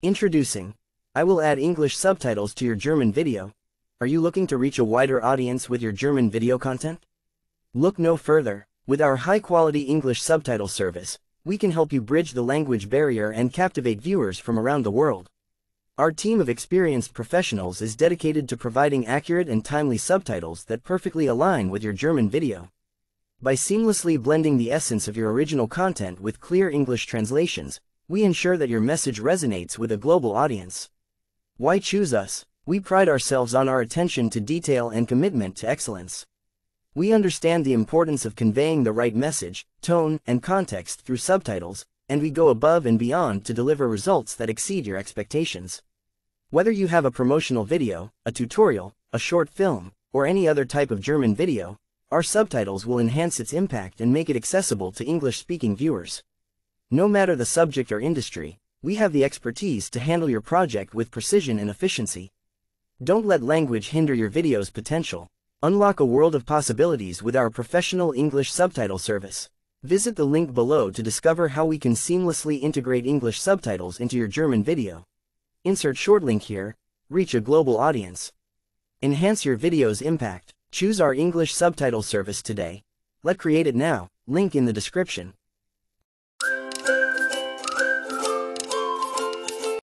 Introducing. I will add English subtitles to your German video. Are you looking to reach a wider audience with your German video content? Look no further. With our high-quality English subtitle service, we can help you bridge the language barrier and captivate viewers from around the world. Our team of experienced professionals is dedicated to providing accurate and timely subtitles that perfectly align with your German video. By seamlessly blending the essence of your original content with clear English translations, we ensure that your message resonates with a global audience. Why choose us? We pride ourselves on our attention to detail and commitment to excellence. We understand the importance of conveying the right message, tone, and context through subtitles, and we go above and beyond to deliver results that exceed your expectations. Whether you have a promotional video, a tutorial, a short film, or any other type of German video, our subtitles will enhance its impact and make it accessible to English-speaking viewers. No matter the subject or industry, we have the expertise to handle your project with precision and efficiency. Don't let language hinder your video's potential. Unlock a world of possibilities with our professional English subtitle service. Visit the link below to discover how we can seamlessly integrate English subtitles into your German video. Insert short link here, reach a global audience. Enhance your video's impact. Choose our English subtitle service today. Let create it now, link in the description.